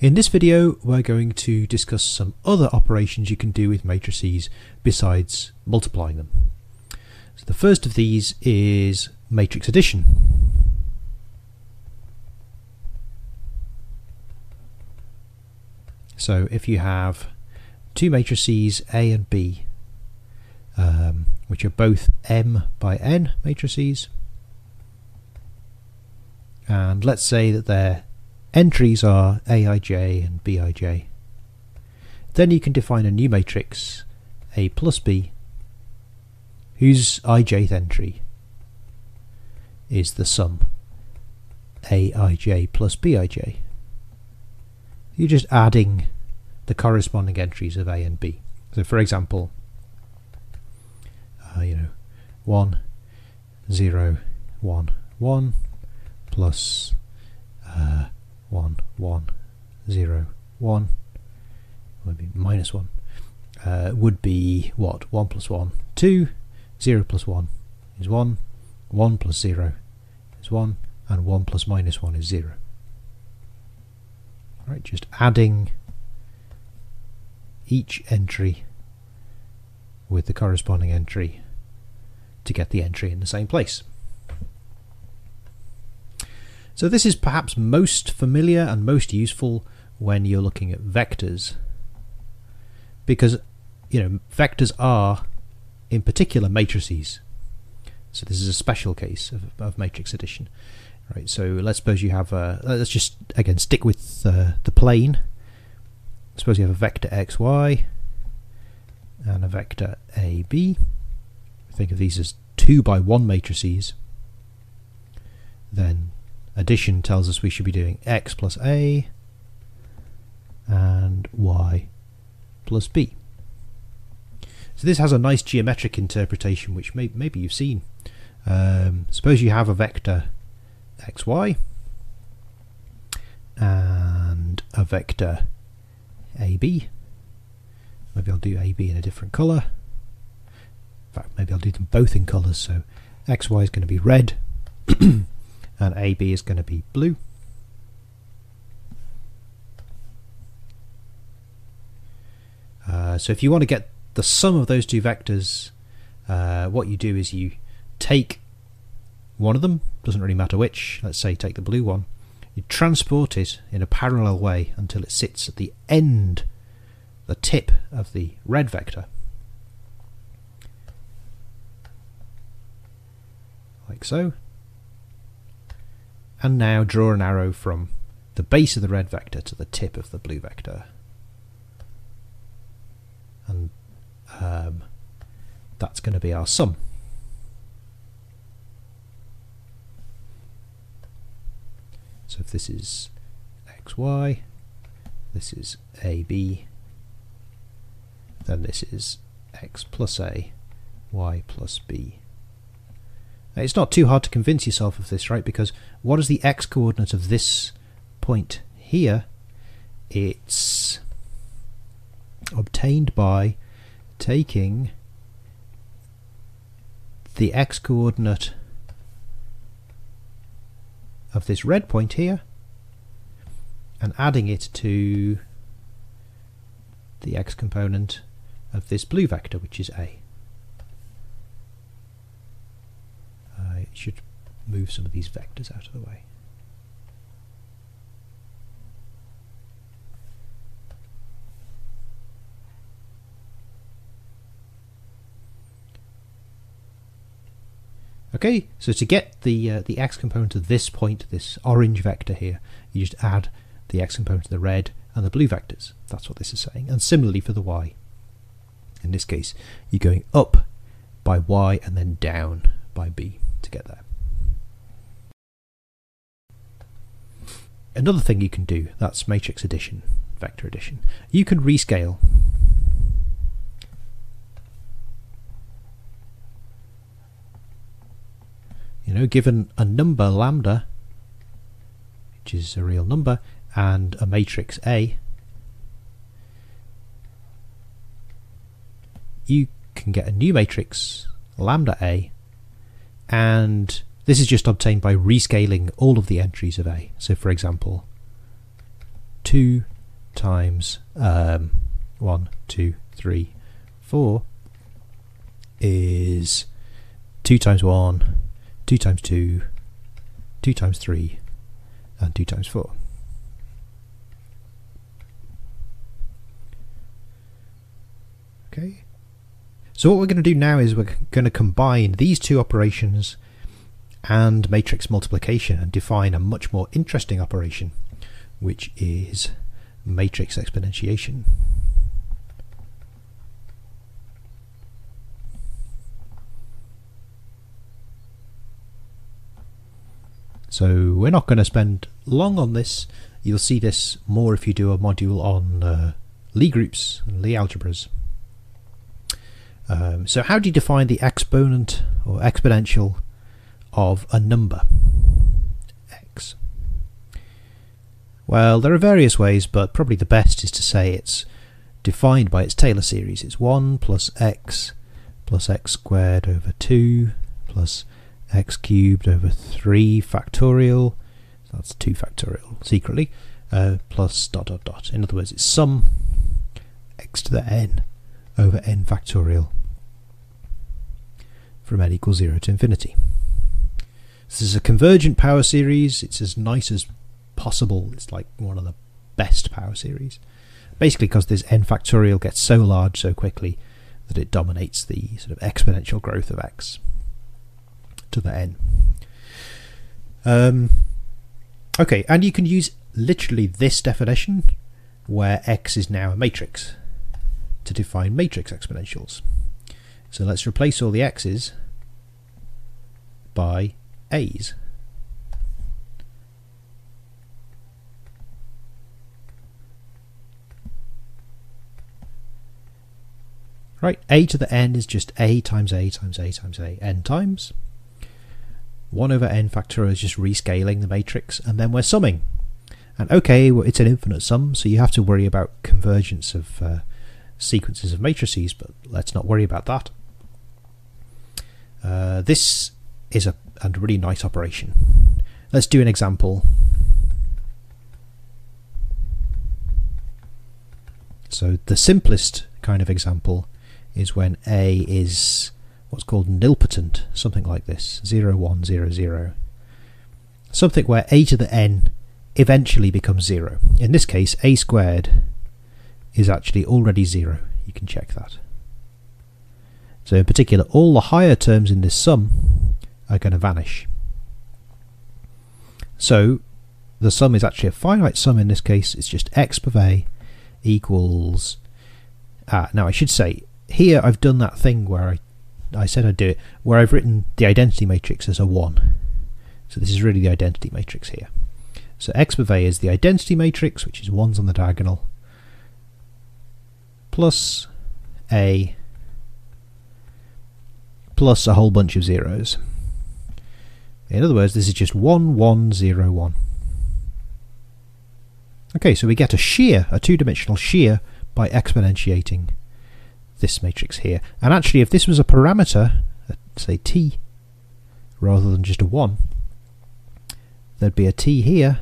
In this video we're going to discuss some other operations you can do with matrices besides multiplying them. So the first of these is matrix addition. So if you have two matrices A and B um, which are both M by N matrices and let's say that their entries are Aij and Bij. Then you can define a new matrix A plus B whose ijth entry is the sum Aij plus Bij. You're just adding the corresponding entries of A and B. So for example, uh, you know, 1, 0, 1, 1, plus uh, 1, 1, 0, 1, maybe minus 1, uh, would be what? 1 plus 1, 2, 0 plus 1 is 1, 1 plus 0 is 1, and 1 plus minus 1 is 0. Right, just adding each entry with the corresponding entry to get the entry in the same place. So this is perhaps most familiar and most useful when you're looking at vectors. Because you know vectors are in particular matrices. So this is a special case of, of matrix addition. Right so let's suppose you have a let's just again stick with uh, the plane. Suppose you have a vector xy and a vector ab think of these as 2 by 1 matrices. Then addition tells us we should be doing x plus a and y plus b. So this has a nice geometric interpretation which may, maybe you've seen. Um, suppose you have a vector xy and a vector ab. Maybe I'll do ab in a different colour. In fact, maybe I'll do them both in colours. So xy is going to be red and AB is going to be blue. Uh, so if you want to get the sum of those two vectors, uh, what you do is you take one of them, doesn't really matter which, let's say take the blue one, you transport it in a parallel way until it sits at the end, the tip of the red vector. Like so and now draw an arrow from the base of the red vector to the tip of the blue vector. And um, that's going to be our sum. So if this is xy, this is ab, then this is x plus a, y plus b. It's not too hard to convince yourself of this, right? Because what is the x coordinate of this point here? It's obtained by taking the x coordinate of this red point here and adding it to the x component of this blue vector, which is a. I should move some of these vectors out of the way. Okay, so to get the uh, the x component of this point, this orange vector here, you just add the x component of the red and the blue vectors. That's what this is saying. And similarly for the y. In this case, you're going up by y and then down by b to get there. Another thing you can do, that's matrix addition, vector addition. You can rescale you know, given a number lambda, which is a real number, and a matrix A, you can get a new matrix lambda A and this is just obtained by rescaling all of the entries of A. So for example, 2, times um, 1, 2, 3, 4 is 2 times 1, 2 times 2, 2 times 3, and 2 times 4. Okay. So what we're going to do now is we're going to combine these two operations and matrix multiplication and define a much more interesting operation, which is matrix exponentiation. So we're not going to spend long on this. You'll see this more if you do a module on uh, Lie groups and Lie algebras. Um, so how do you define the exponent or exponential of a number x? Well, there are various ways, but probably the best is to say it's defined by its Taylor series. It's 1 plus x plus x squared over 2 plus x cubed over 3 factorial, that's 2 factorial secretly, uh, plus dot dot dot. In other words, it's sum x to the n over n factorial from n equals 0 to infinity. This is a convergent power series. It's as nice as possible. It's like one of the best power series. Basically because this n factorial gets so large so quickly that it dominates the sort of exponential growth of x to the n. Um, okay, and you can use literally this definition where x is now a matrix to define matrix exponentials. So let's replace all the x's by a's. Right, a to the n is just a times a times a times a, n times. 1 over n factorial is just rescaling the matrix, and then we're summing. And okay, well, it's an infinite sum, so you have to worry about convergence of uh, sequences of matrices, but let's not worry about that. Uh, this is a, a really nice operation. Let's do an example. So the simplest kind of example is when A is what's called nilpotent, something like this, 0, 1, 0, 0. Something where a to the n eventually becomes 0. In this case, a squared is actually already 0. You can check that. So in particular, all the higher terms in this sum are going to vanish. So the sum is actually a finite sum in this case. It's just x of a equals... Ah, now I should say, here I've done that thing where I I said I'd do it, where I've written the identity matrix as a 1. So this is really the identity matrix here. So x of a is the identity matrix, which is 1s on the diagonal, plus a plus a whole bunch of zeros. In other words, this is just 1, 1, 0, 1. Okay, so we get a shear, a two-dimensional shear, by exponentiating this matrix here. And actually, if this was a parameter, uh, say t, rather than just a 1, there'd be a t here,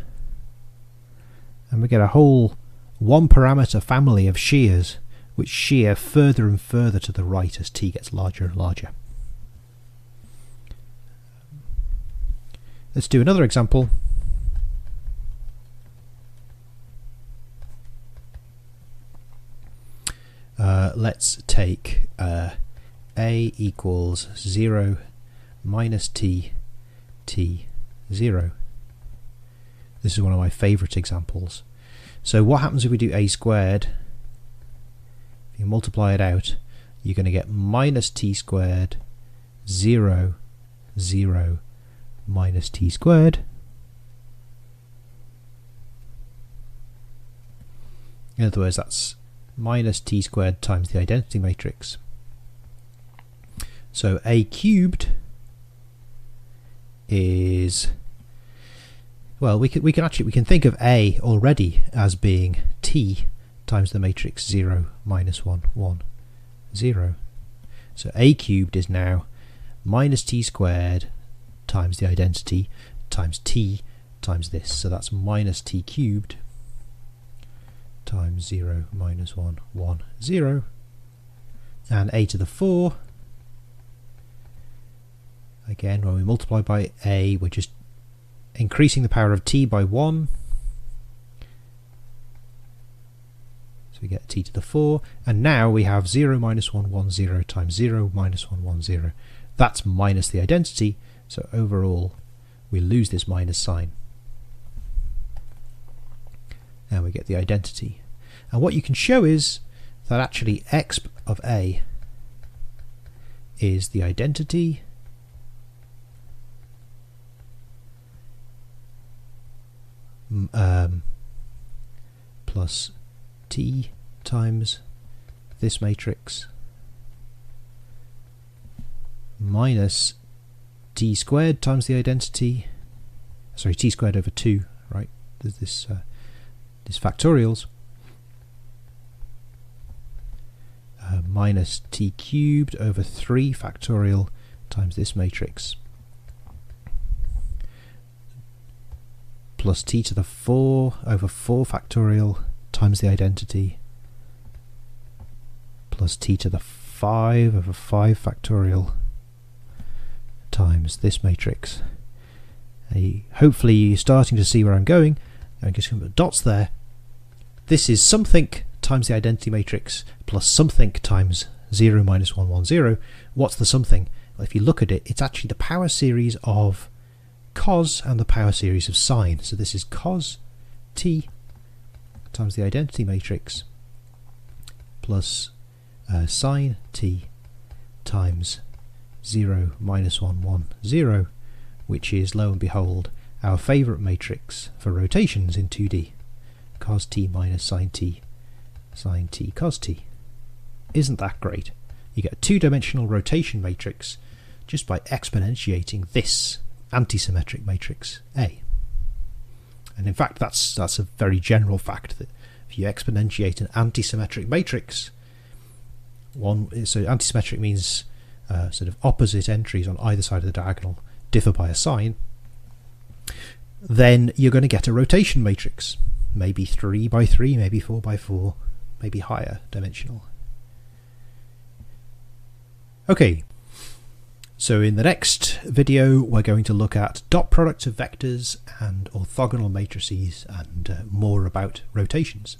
and we get a whole one parameter family of shears which shear further and further to the right as t gets larger and larger. Let's do another example. Uh, let's take uh, a equals 0 minus t t 0. This is one of my favourite examples. So what happens if we do a squared? If you multiply it out, you're going to get minus t squared 0 0 minus t squared. In other words, that's minus t squared times the identity matrix. So a cubed is well we can we can actually we can think of a already as being t times the matrix 0 minus 1 1 0 so a cubed is now minus t squared times the identity times t times this so that's minus t cubed times 0 minus 1, 1, 0. And a to the 4. Again, when we multiply by a, we're just increasing the power of t by 1. So we get t to the 4. And now we have 0 minus 1, 1, 0 times 0 minus 1, 1, 0. That's minus the identity. So overall, we lose this minus sign. And we get the identity. And what you can show is that actually x of a is the identity um, plus t times this matrix minus t squared times the identity sorry t squared over 2 right there's this uh, this factorials uh, minus t cubed over 3 factorial times this matrix plus t to the 4 over 4 factorial times the identity plus t to the 5 over 5 factorial times this matrix. Hopefully you're starting to see where I'm going. I'm just going to put dots there. This is something times the identity matrix plus something times 0 minus 1, 1, 0. What's the something? Well, if you look at it, it's actually the power series of cos and the power series of sine. So this is cos t times the identity matrix plus uh, sine t times 0, minus 1, 1, 0, which is, lo and behold, our favourite matrix for rotations in 2D. Cos t minus sine t, sine t cos t. Isn't that great? You get a two-dimensional rotation matrix just by exponentiating this antisymmetric matrix A. And in fact, that's, that's a very general fact that if you exponentiate an antisymmetric matrix, one so antisymmetric means uh, sort of opposite entries on either side of the diagonal differ by a sign, then you're going to get a rotation matrix. Maybe 3 by 3, maybe 4 by 4, maybe higher dimensional. Okay, so in the next video we're going to look at dot products of vectors and orthogonal matrices and uh, more about rotations.